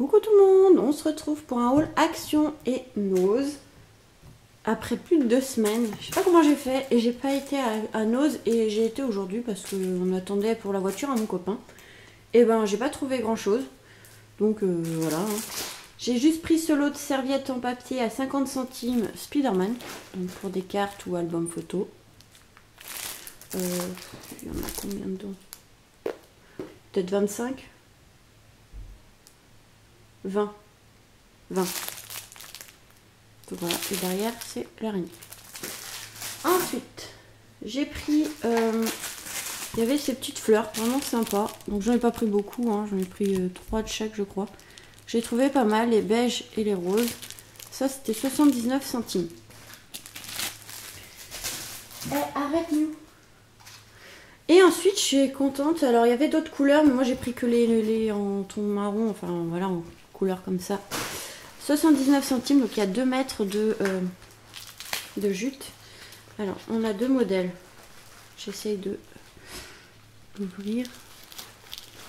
Coucou tout le monde, on se retrouve pour un haul Action et Nose. Après plus de deux semaines, je sais pas comment j'ai fait et j'ai pas été à, Nose et j'ai été aujourd'hui parce qu'on attendait pour la voiture à mon copain. Et ben j'ai pas trouvé grand chose. Donc euh, voilà. hein. J'ai juste pris ce lot de serviettes en papier à 50 centimes Spiderman. Donc pour des cartes ou albums photos. Euh, il y en a combien dedans? Peut-être 25 20. 20. Donc voilà, et derrière c'est l'araignée. Ensuite, j'ai pris. euh, il y avait ces petites fleurs, vraiment sympa. Donc j'en ai pas pris beaucoup, hein, j'en ai pris euh, 3 de chaque, je crois. J'ai trouvé pas mal les beiges et les roses. Ça c'était 79 centimes. Eh, arrête-nous! Et ensuite, je suis contente. Alors, il y avait d'autres couleurs, mais moi j'ai pris que les, les, les en ton marron, enfin voilà, en couleur comme ça. 79 centimes, donc il y a 2 mètres de, euh, de jute. Alors, on a deux modèles. J'essaye de d'ouvrir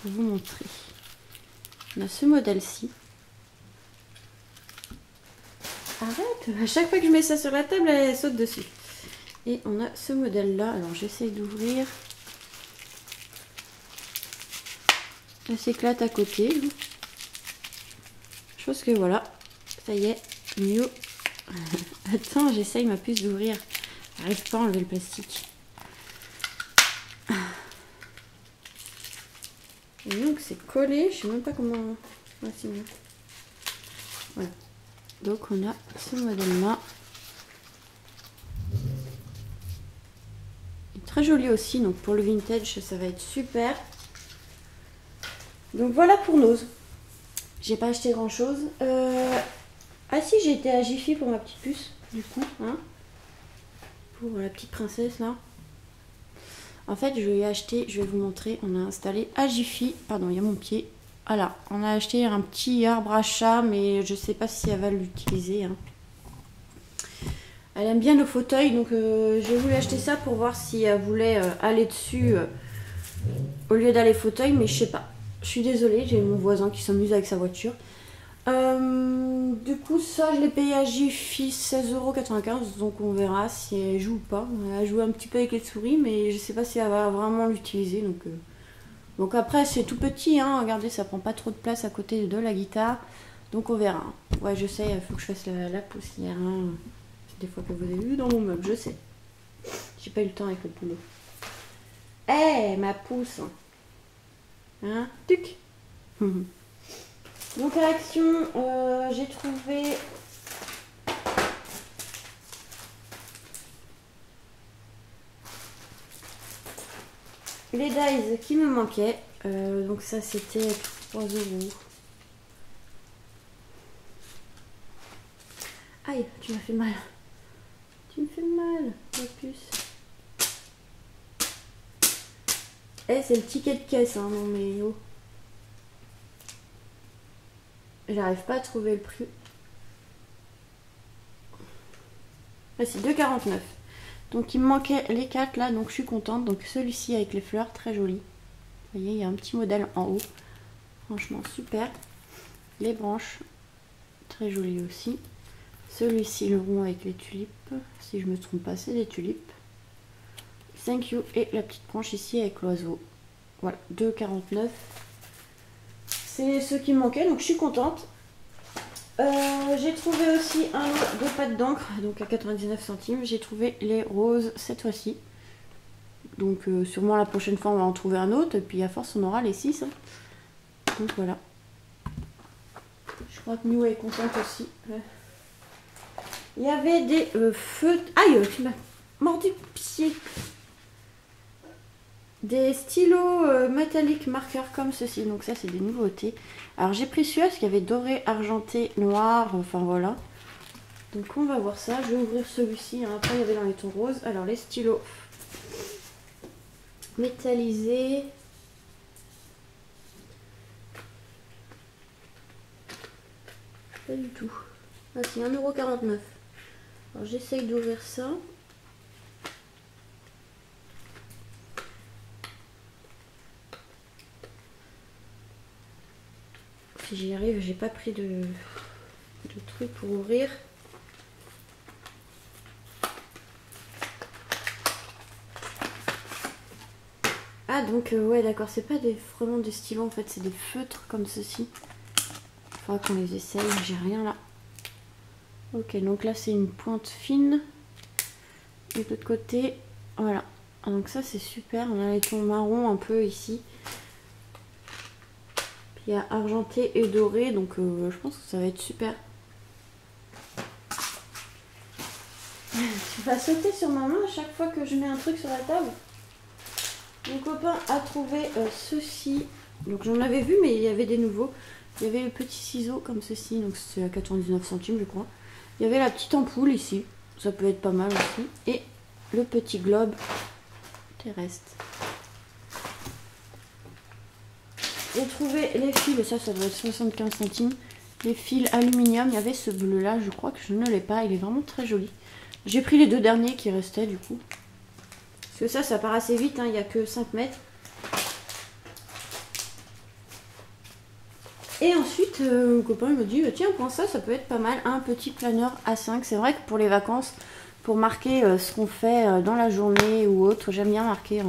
pour vous montrer. On a ce modèle-ci. Arrête À chaque fois que je mets ça sur la table, elle saute dessus. Et on a ce modèle-là. Alors, j'essaye d'ouvrir. Elle s'éclate à côté. Je pense que voilà, ça y est, mieux. Attends, j'essaye ma puce d'ouvrir. J'arrive pas à enlever le plastique. Et donc c'est collé, je sais même pas comment. Mieux. Voilà. Donc on a ce modèle-là. Très joli aussi, donc pour le vintage, ça va être super. Donc voilà pour Nose. J'ai pas acheté grand chose. Ah si, j'ai été à Jiffy pour ma petite puce, du coup, hein. Pour la petite princesse là. En fait, je ai acheté, je vais vous montrer, on a installé à Jiffy, pardon, il y a mon pied. Voilà, on a acheté un petit arbre à chat, mais je sais pas si elle va l'utiliser. hein. Elle aime bien le fauteuil, donc euh, j'ai voulu acheter ça pour voir si elle voulait euh, aller dessus euh, au lieu d'aller fauteuil, mais je sais pas. Je suis désolée, j'ai mon voisin qui s'amuse avec sa voiture. Euh, du coup, ça, je l'ai payé à Jiffy 16,95€, donc on verra si elle joue ou pas. Elle joue un petit peu avec les souris, mais je sais pas si elle va vraiment l'utiliser. Donc, euh, donc après, c'est tout petit, hein. regardez, ça prend pas trop de place à côté de la guitare. Donc on verra. Ouais, je sais, il faut que je fasse la, poussière. hein. C'est des fois que vous avez vu dans mon meuble, je sais. J'ai pas eu le temps avec le boulot. Eh, ma pousse Hein Tuc Donc à Action, euh, j'ai trouvé les dies qui me manquaient. Euh, donc ça c'était 3 euros. Aïe, tu m'as fait mal. Tu me fais mal, la puce. Eh, c'est le ticket de caisse, hein, non mais oh. J'arrive pas à trouver le prix. Ah, c'est 2,49. Donc il me manquait les quatre là, donc je suis contente. Donc celui-ci avec les fleurs, très joli. Vous voyez, il y a un petit modèle en haut. Franchement, super. Les branches, très joli aussi. Celui-ci, le rond avec les tulipes. Si je me trompe pas, c'est des tulipes. Thank you. Et la petite branche ici avec l'oiseau. Voilà, 2,49. C'est ce qui me manquait, donc je suis contente. Euh, j'ai trouvé aussi un lot de pâte d'encre, donc à 99 centimes. J'ai trouvé les roses cette fois-ci. Donc euh, sûrement la prochaine fois on va en trouver un autre, et puis à force on aura les 6. Donc voilà. Je crois que Miou est contente aussi. Ouais. Il y avait des euh, feux... Aïe, tu m'as mordu pied. Des stylos euh, métalliques marqueurs comme ceci. Donc ça, c'est des nouveautés. Alors j'ai pris celui-là parce qu'il y avait doré, argenté, noir. Enfin voilà. Donc on va voir ça. Je vais ouvrir celui-ci. hein. Après, il y avait dans les tons roses. Alors les stylos métallisés. Pas du tout. Ah c'est 1,49€. Alors j'essaye d'ouvrir ça. J'y arrive. J'ai pas pris de, de truc pour ouvrir. Ah donc euh, ouais d'accord, c'est pas des, vraiment des stylos en fait, c'est des feutres comme ceci. Faudra qu'on les essaye, j'ai rien là. Ok, donc là c'est une pointe fine. Et de l'autre côté, voilà. Ah, donc ça c'est super, on a les tons marron un peu ici. Il y a argenté et doré, donc euh, je pense que ça va être super. Tu vas sauter sur ma main à chaque fois que je mets un truc sur la table mon copain a trouvé euh, ceci. Donc j'en avais vu, mais il y avait des nouveaux. Il y avait le petit ciseau comme ceci, donc c'est à 99 centimes, je crois. Il y avait la petite ampoule ici, ça peut être pas mal aussi. Et le petit globe terrestre. J'ai trouvé les fils, ça, ça doit être 75 centimes. Les fils aluminium, il y avait ce bleu là, je crois que je ne l'ai pas, il est vraiment très joli. J'ai pris les deux derniers qui restaient du coup que ça, ça part assez vite, hein, il n'y a que 5 mètres. Et ensuite, euh, mon copain me dit, tiens, prends ça, ça peut être pas mal, un petit planeur A5. C'est vrai que pour les vacances, pour marquer euh, ce qu'on fait euh, dans la journée ou autre, j'aime bien marquer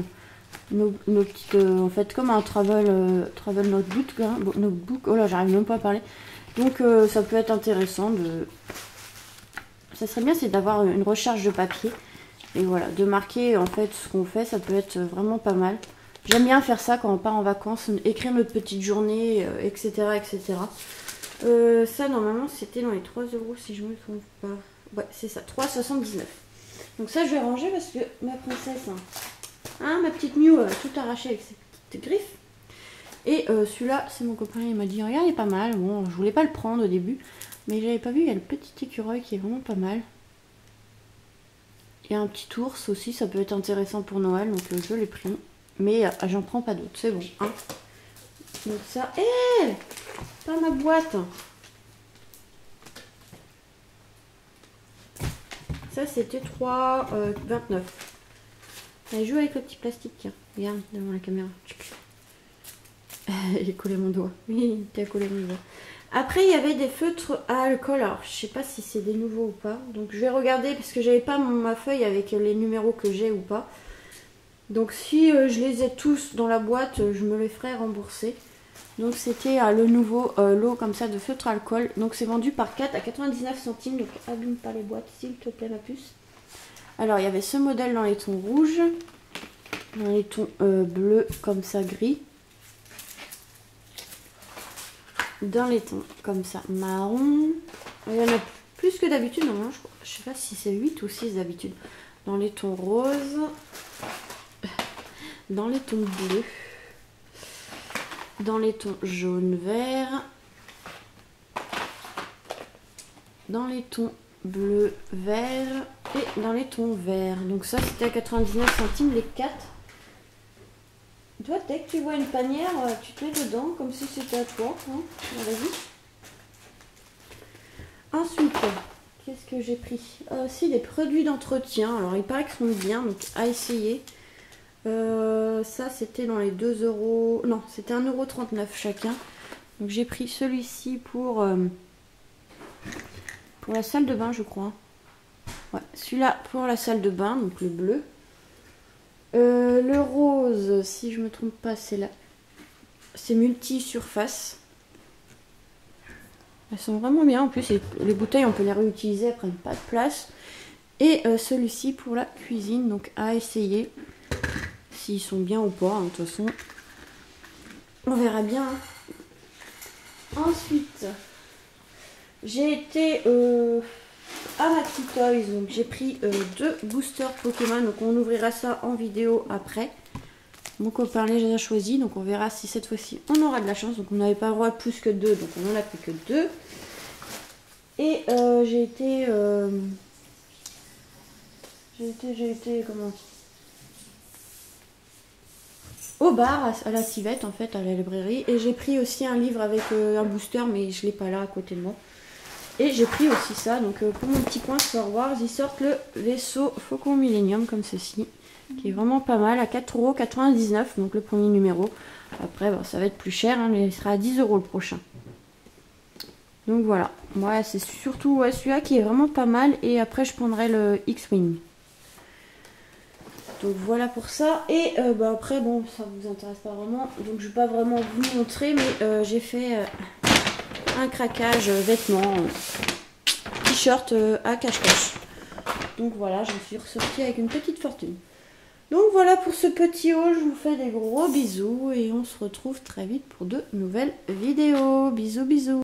nos, petites, en fait, comme un travel, travel notebook, hein, notebook. Oh là, j'arrive même pas à parler. Donc, ça peut être intéressant de... Ça serait bien, c'est d'avoir une recharge de papier. Et voilà, de marquer en fait ce qu'on fait, ça peut être vraiment pas mal. J'aime bien faire ça quand on part en vacances, écrire notre petite journée, etc. Euh, etc. Euh, ça, normalement, c'était dans les 3 euros si je me trompe pas. Ouais, c'est ça, 3,79. Donc ça, je vais ranger parce que ma princesse, hein, hein ma petite Mew, a tout arraché avec ses petites griffes. Et euh, celui-là, c'est mon copain, il m'a dit, regarde, il est pas mal. Bon, je voulais pas le prendre au début, mais j'avais pas vu, il y a le petit écureuil qui est vraiment pas mal. Il y a un petit ours aussi, ça peut être intéressant pour Noël, donc euh, je l'ai pris. Mais euh, j'en prends pas d'autres, c'est bon. Hein. Donc ça... Hé Pas ma boîte Ça c'était 3,29. Elle joue avec le petit plastique, tiens. Regarde devant la caméra. J'ai collé mon doigt. Oui, t'as collé mon doigt. Après, il y avait des feutres à alcool. Alors, je sais pas si c'est des nouveaux ou pas. Donc, je vais regarder parce que j'avais pas ma feuille avec les numéros que j'ai ou pas. Donc, si euh, je les ai tous dans la boîte, euh, je me les ferai rembourser. Donc, c'était euh, le nouveau lot comme ça de feutre alcool. Donc, c'est vendu par 4 à 99 centimes. Donc, abîme pas les boîtes, s'il te plaît, ma puce. Alors, il y avait ce modèle dans les tons rouges. Dans les tons bleus, comme ça, gris. dans les tons comme ça, marron. Il y en a plus que d'habitude, non, je, je sais pas si c'est 8 ou 6 d'habitude. Dans les tons roses, dans les tons bleus, dans les tons jaune, vert, dans les tons bleu, vert et dans les tons verts. Donc ça c'était à 99 centimes les 4. Toi, dès que tu vois une panière, euh, tu te mets dedans comme si c'était à toi. Hein Ensuite, qu'est-ce que j'ai pris? Euh, Aussi des produits d'entretien. Alors, il paraît qu'ils sont bien, donc à essayer. Euh, ça, c'était dans les 2 euros. Non, c'était 1,39€ chacun. Donc, j'ai pris celui-ci pour, pour la salle de bain, je crois. Ouais, celui-là pour la salle de bain, donc le bleu. Euh, le rose, si je me trompe pas, c'est là. C'est multi-surface. Elles sont vraiment bien. En plus, les bouteilles, on peut les réutiliser, elles prennent pas de place. Et euh, celui-ci pour la cuisine, donc à essayer. S'ils sont bien ou pas, hein, de toute façon. On verra bien. Ensuite, j'ai été... à ma petite toys. Donc j'ai pris euh, deux boosters Pokémon. Donc on ouvrira ça en vidéo après. Mon copain les a choisi. Donc on verra si cette fois-ci on aura de la chance. Donc on n'avait pas le droit plus que deux. Donc on en a plus que deux. Et euh, j'ai été... Euh, j'ai été... J'ai été... Comment? Au bar à la civette en fait à la librairie et j'ai pris aussi un livre avec un booster mais je l'ai pas là à côté de moi et j'ai pris aussi ça, donc euh, pour mon petit coin Star Wars, ils sortent le vaisseau Faucon Millennium comme ceci, qui est vraiment pas mal, à 4,99€, donc le premier numéro. Après, ça va être plus cher, hein, mais il sera à 10€ le prochain. Donc voilà, moi c'est surtout celui-là qui est vraiment pas mal et après je prendrai le X-Wing. Donc voilà pour ça. Et euh, bah, après, bon, ça vous intéresse pas vraiment. Donc je vais pas vraiment vous montrer, mais euh, j'ai fait un craquage vêtements, t-shirt à cache-cache. Donc voilà, je suis ressortie avec une petite fortune. Donc voilà pour ce petit haul, je vous fais des gros bisous et on se retrouve très vite pour de nouvelles vidéos. Bisous bisous